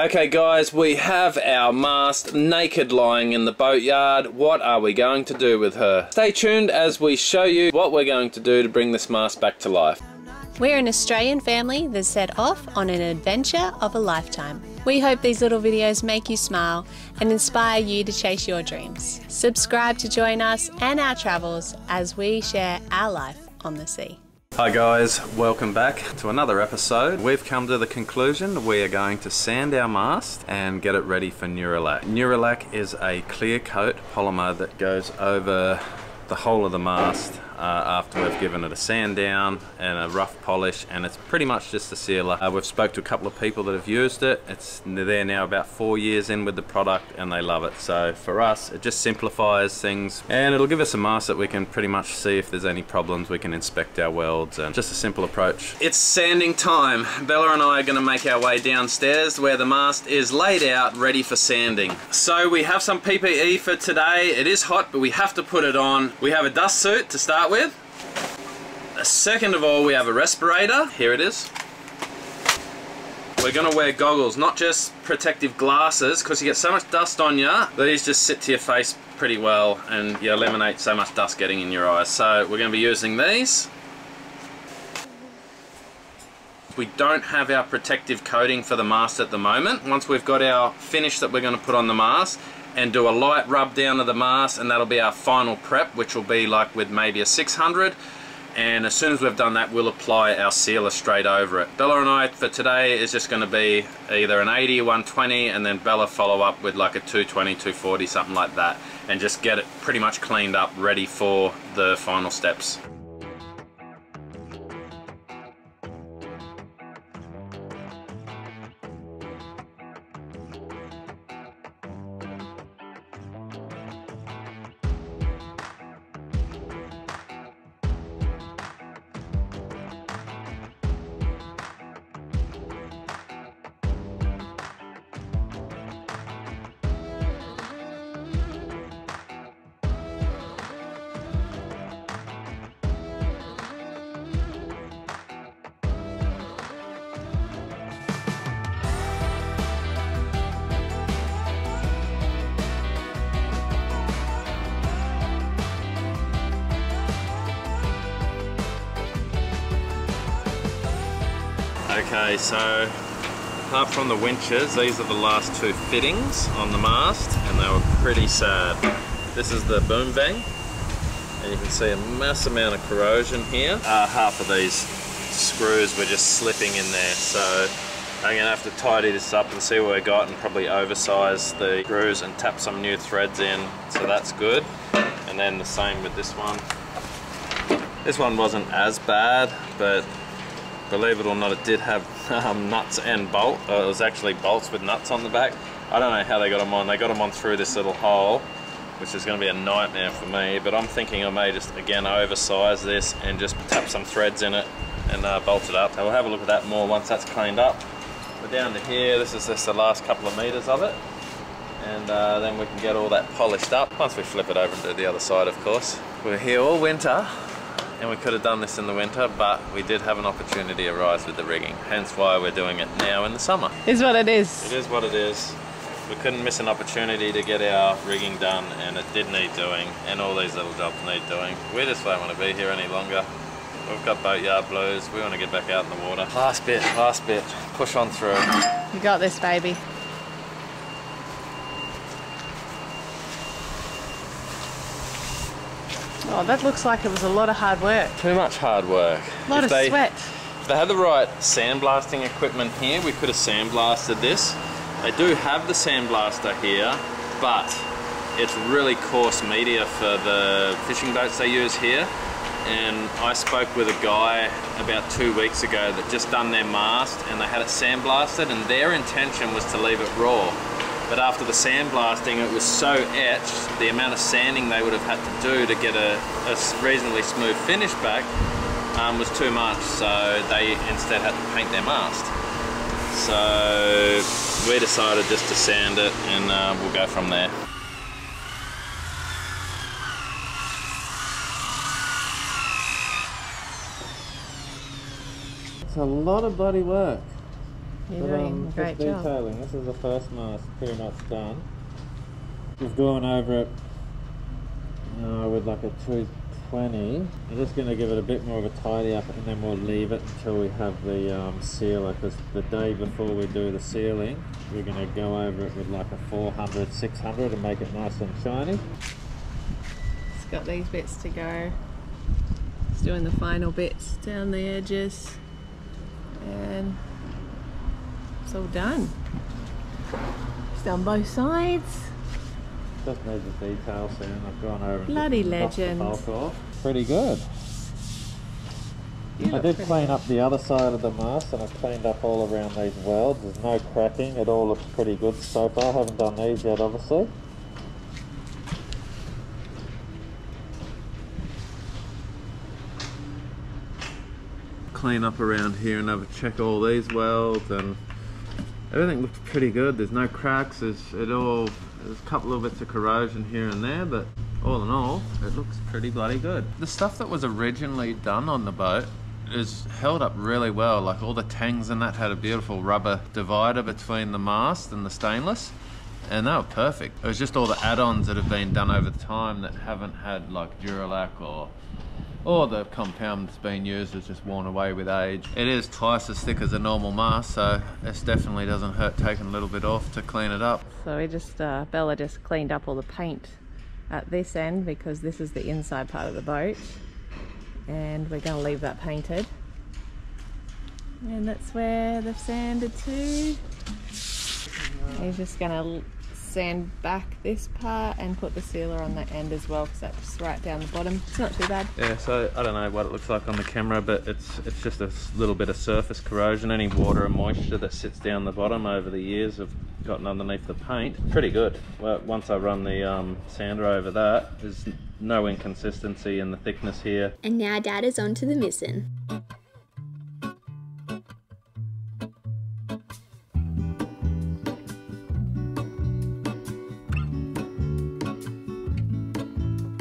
Okay guys, we have our mast naked lying in the boatyard. What are we going to do with her? Stay tuned as we show you what we're going to do to bring this mast back to life. We're an Australian family that set off on an adventure of a lifetime. We hope these little videos make you smile and inspire you to chase your dreams. Subscribe to join us and our travels as we share our life on the sea. Hi guys, welcome back to another episode. We've come to the conclusion we are going to sand our mast and get it ready for Nyalic. Nyalic is a clear coat polymer that goes over the whole of the mast uh, after we've given it a sand down and a rough polish and it's pretty much just a sealer. Uh, we've spoke to a couple of people that have used it. It's They're now about four years in with the product and they love it. So for us, it just simplifies things and it'll give us a mask that we can pretty much see if there's any problems. We can inspect our welds and just a simple approach. It's sanding time. Bella and I are gonna make our way downstairs where the mast is laid out ready for sanding. So we have some PPE for today. It is hot, but we have to put it on. We have a dust suit to start with. Uh, second of all, we have a respirator. Here it is. We're gonna wear goggles, not just protective glasses, because you get so much dust on you. These just sit to your face pretty well and you eliminate so much dust getting in your eyes. So we're gonna be using these. We don't have our protective coating for the mask at the moment. Once we've got our finish that we're gonna put on the mast, and do a light rub down of the mast and that'll be our final prep which will be like with maybe a 600 and as soon as we've done that we'll apply our sealer straight over it. Bella and I for today is just going to be either an 80 120 and then Bella follow up with like a 220 240 something like that and just get it pretty much cleaned up ready for the final steps. Okay, so apart from the winches, these are the last two fittings on the mast and they were pretty sad. This is the boom vang and you can see a mass amount of corrosion here. Uh, half of these screws were just slipping in there so I'm gonna have to tidy this up and see what we got and probably oversize the screws and tap some new threads in so that's good. And then the same with this one. This one wasn't as bad but believe it or not, it did have um, nuts and bolt. Uh, it was actually bolts with nuts on the back. I don't know how they got them on. They got them on through this little hole, which is going to be a nightmare for me. But I'm thinking I may just, again, oversize this and just tap some threads in it and uh, bolt it up. So we'll have a look at that more once that's cleaned up. We're down to here. This is just the last couple of meters of it. And uh, then we can get all that polished up once we flip it over do the other side, of course. We're here all winter and we could have done this in the winter but we did have an opportunity arise with the rigging. Hence why we're doing it now in the summer. Is what it is. It is what it is. We couldn't miss an opportunity to get our rigging done and it did need doing and all these little jobs need doing. We just don't want to be here any longer. We've got boatyard blues. We want to get back out in the water. Last bit last bit. Push on through. You got this baby Oh, that looks like it was a lot of hard work. Too much hard work. A lot if of they, sweat. If they had the right sandblasting equipment here, we could have sandblasted this. They do have the sandblaster here, but it's really coarse media for the fishing boats they use here. And I spoke with a guy about two weeks ago that just done their mast and they had it sandblasted and their intention was to leave it raw but after the sandblasting it was so etched, the amount of sanding they would have had to do to get a, a reasonably smooth finish back um, was too much, so they instead had to paint their mast. So we decided just to sand it and uh, we'll go from there. It's a lot of bloody work. You're doing a great job. detailing. This is the first mask pretty much done. We've gone over it uh, with like a 220. I'm just going to give it a bit more of a tidy up and then we'll leave it until we have the um, sealer because the day before we do the sealing we're going to go over it with like a 400, 600 and make it nice and shiny. It's got these bits to go. It's doing the final bits down the edges. And it's all done. It's done both sides. Just need the detail soon. I've gone over Bloody the legend. off. Pretty good. You I did clean good. up the other side of the mast and I cleaned up all around these welds. There's no cracking. It all looks pretty good so far. I haven't done these yet, obviously. Clean up around here and have a check all these welds and everything looks pretty good. There's no cracks. There's it all. There's a couple of bits of corrosion here and there, but all in all, it looks pretty bloody good. The stuff that was originally done on the boat is held up really well. Like all the tangs and that had a beautiful rubber divider between the mast and the stainless. And they were perfect. It was just all the add-ons that have been done over time that haven't had like Duralac or or the compound that's been used has just worn away with age. It is twice as thick as a normal mask, so this definitely doesn't hurt taking a little bit off to clean it up. So we just, uh, Bella just cleaned up all the paint at this end because this is the inside part of the boat. And we're going to leave that painted. And that's where they've sanded to. He's just going to sand back this part and put the sealer on the end as well because that's right down the bottom. It's not too bad. Yeah, so I don't know what it looks like on the camera, but it's it's just a little bit of surface corrosion. Any water and moisture that sits down the bottom over the years have gotten underneath the paint. Pretty good. Well, once I run the um, sander over that, there's no inconsistency in the thickness here. And now Dad is on to the mizzen.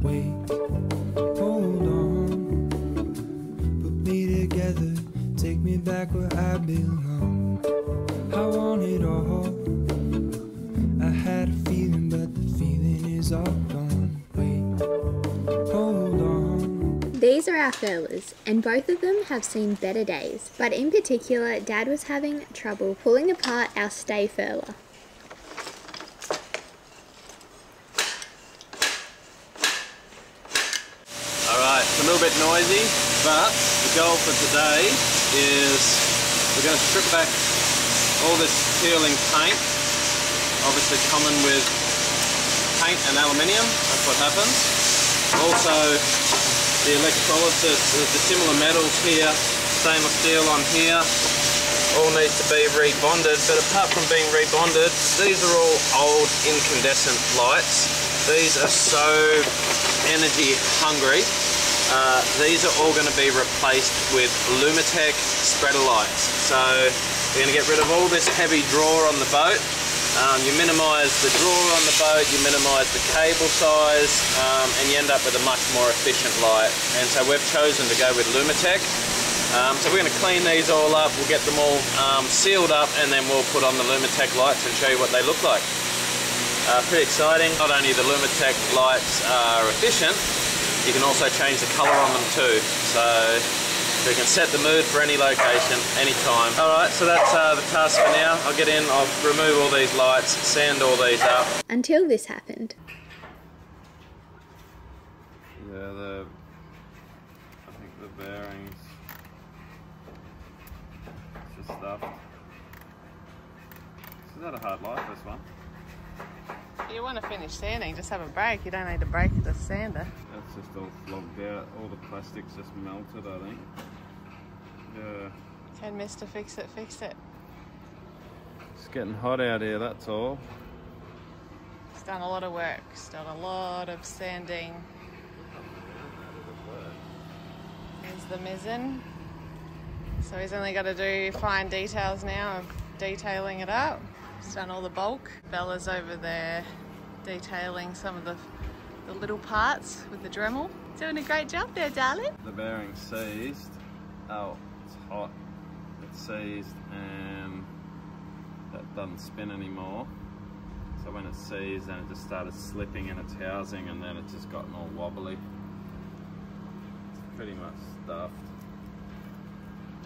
Wait, hold on. Put me together, take me back where I belong. I want it all. I had a feeling, but the feeling is all gone. Wait, hold on. These are our furlers, and both of them have seen better days. But in particular, Dad was having trouble pulling apart our stay furler. Alright, it's a little bit noisy, but the goal for today is we're going to strip back all this peeling paint, obviously common with paint and aluminium, that's what happens. Also the electrolysis, the, similar metals here, stainless steel on here, all needs to be rebonded, but apart from being rebonded, these are all old incandescent lights. These are so energy hungry. Uh, these are all going to be replaced with Lumitec spreader lights. So we're going to get rid of all this heavy draw on the boat. Um, you minimise the draw on the boat, you minimise the cable size, um, and you end up with a much more efficient light. And so we've chosen to go with Lumitec. Um, so we're going to clean these all up, we'll get them all um, sealed up, and then we'll put on the Lumitec lights and show you what they look like. Uh, pretty exciting. Not only the Lumitec lights are efficient, you can also change the colour on them too. So, so you can set the mood for any location, anytime. Alright, so that's uh, the task for now. I'll get in, I'll remove all these lights, sand all these up. Until this happened. Yeah, the I think the bearings it's just stuffed. Is that a hard light, this one? You want to finish sanding, just have a break. You don't need to break the sander. That's just all flogged out. All the plastic's just melted, I think. Yeah. Can Mr. Fix It fix it? It's getting hot out here, that's all. He's done a lot of work. He's done a lot of sanding. There's the mizzen. So he's only got to do fine details now of detailing it up. He's done all the bulk. Bella's over there detailing some of the, the little parts with the Dremel. Doing a great job there, darling. The bearing seized. Oh, it's hot. It's seized and that doesn't spin anymore. So when it seized, then it just started slipping in its housing and then it's just gotten all wobbly. It's pretty much stuffed.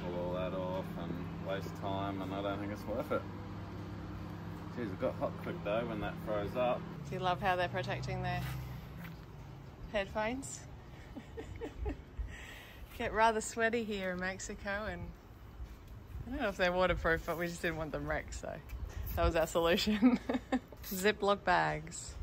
Pull all that off and waste time and I don't think it's worth it. Geez, it got hot quick though when that froze up. Do you love how they're protecting their headphones? Get rather sweaty here in Mexico and I don't know if they're waterproof, but we just didn't want them wrecked, so that was our solution. Ziploc bags.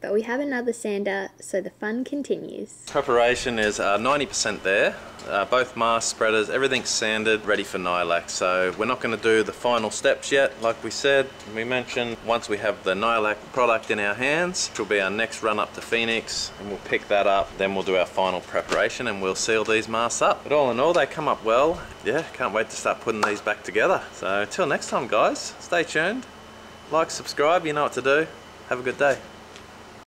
But we have another sander, so the fun continues. Preparation is uh, 90% there. Uh, both mask spreaders, everything's sanded, ready for Nyalic. So we're not going to do the final steps yet. Like we said, we mentioned, once we have the Nyalic product in our hands, which will be our next run up to Phoenix, and we'll pick that up. Then we'll do our final preparation and we'll seal these masks up. But all in all, they come up well. Yeah, can't wait to start putting these back together. So until next time, guys, stay tuned. Like, subscribe, you know what to do. Have a good day.